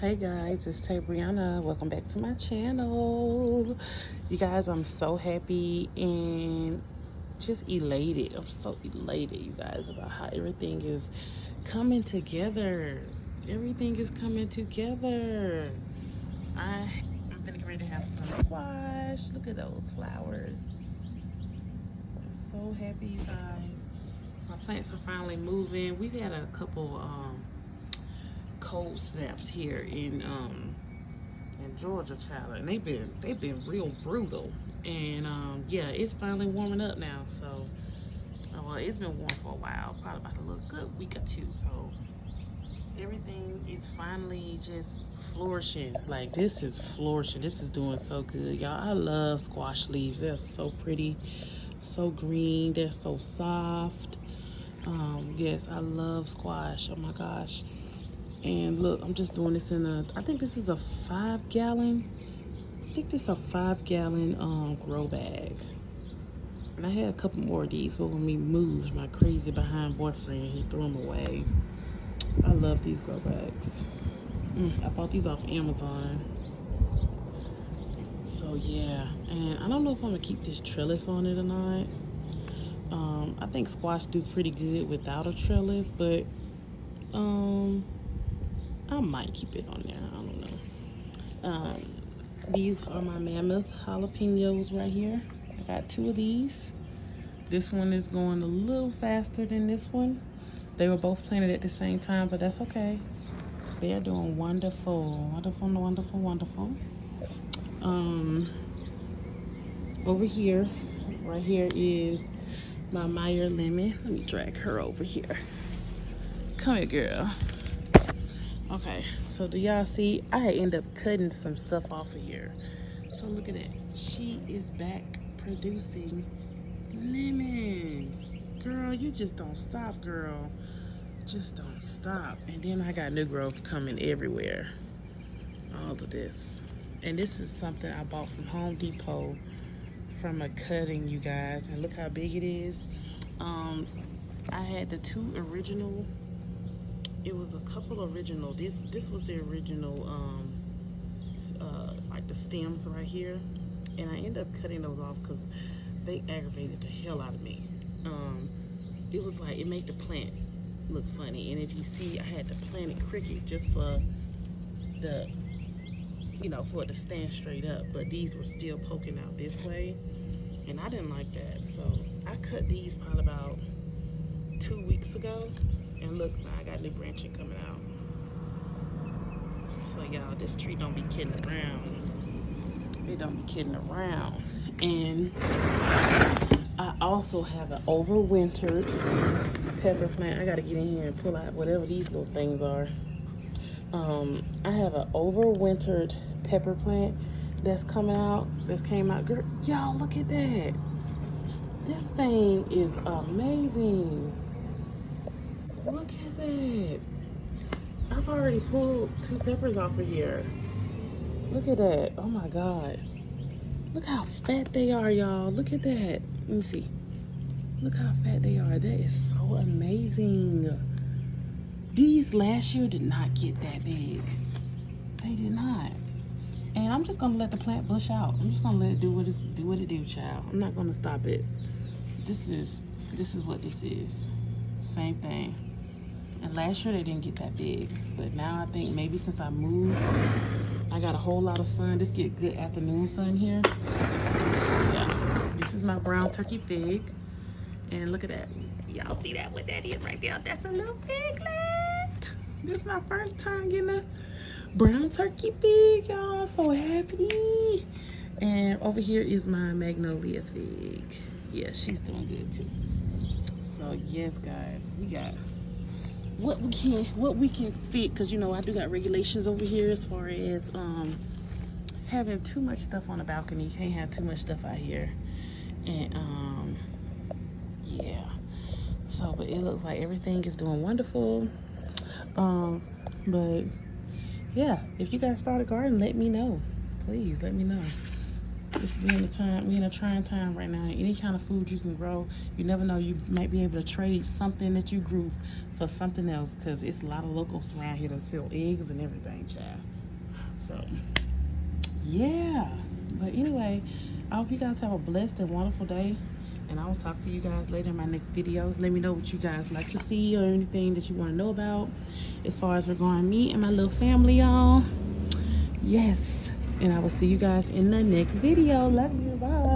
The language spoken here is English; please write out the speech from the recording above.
hey guys it's Tay Briana welcome back to my channel. You guys I'm so happy and just elated. I'm so elated you guys about how everything is coming together. Everything is coming together. I I'm gonna get ready to have some squash. Look at those flowers. I'm so happy you guys. My plants are finally moving. We've had a couple um cold snaps here in um in Georgia, child, and they've been they've been real brutal. And um, yeah, it's finally warming up now. So, uh, well, it's been warm for a while, probably about a little good week or two. So everything is finally just flourishing. Like this is flourishing. This is doing so good, y'all. I love squash leaves. They're so pretty, so green. They're so soft. Um, yes, I love squash. Oh my gosh and look i'm just doing this in a i think this is a five gallon i think this is a five gallon um grow bag. And i had a couple more of these but when we moved my crazy behind boyfriend he threw them away. I love these grow bags. Mm, i bought these off amazon. So yeah. And i don't know if i'm gonna keep this trellis on it or not. Um i think squash do pretty good without a trellis but um I might keep it on there. I don't know. Um, these are my mammoth jalapenos right here. I got two of these. This one is going a little faster than this one. They were both planted at the same time, but that's okay. They are doing wonderful, wonderful, wonderful, wonderful. Um, over here, right here is my Meyer lemon. Let me drag her over here. Come here, girl. Okay, so do y'all see? I end up cutting some stuff off of here. So look at that. She is back producing lemons. Girl, you just don't stop, girl. Just don't stop. And then I got new growth coming everywhere. All of this. And this is something I bought from Home Depot from a cutting, you guys. And look how big it is. Um, I had the two original it was a couple original this this was the original um uh like the stems right here. And i ended up cutting those off because they aggravated the hell out of me. Um it was like it made the plant look funny. And if you see i had to plant it cricket just for the you know for it to stand straight up. But these were still poking out this way. And i didn't like that. So i cut these probably about two weeks ago and look, now I got new branching coming out. So y'all, this tree don't be kidding around. It don't be kidding around. And I also have an overwintered pepper plant. I gotta get in here and pull out whatever these little things are. Um, I have an overwintered pepper plant that's coming out, that's came out. Girl, y'all look at that. This thing is amazing. Look at that. I've already pulled two peppers off of here. Look at that. Oh my God. Look how fat they are, y'all. Look at that. Let me see. Look how fat they are. That is so amazing. These last year did not get that big. They did not. And I'm just gonna let the plant bush out. I'm just gonna let it do what it do what it do, child. I'm not gonna stop it. This is this is what this is. Same thing. And last year they didn't get that big. But now I think maybe since I moved, I got a whole lot of sun. Just get good afternoon sun here. So yeah, this is my brown turkey fig. And look at that. Y'all see that what that is right there? That's a little piglet. This is my first time getting a brown turkey fig, y'all. I'm so happy. And over here is my magnolia fig. Yeah, she's doing good too. So yes, guys, we got what we can what we can fit because you know I do got regulations over here as far as um having too much stuff on the balcony. You can't have too much stuff out here. And um yeah. So but it looks like everything is doing wonderful. Um but yeah. If you guys start a garden let me know. Please let me know It's being a time, we in a trying time right now. Any kind of food you can grow, you never know. You might be able to trade something that you grew for something else, cause it's a lot of locals around here that sell eggs and everything, child. So, yeah. But anyway, I hope you guys have a blessed and wonderful day. And I will talk to you guys later in my next video. Let me know what you guys like to see or anything that you want to know about as far as regarding me and my little family, y'all. Yes. And I will see you guys in the next video. Love you. Bye.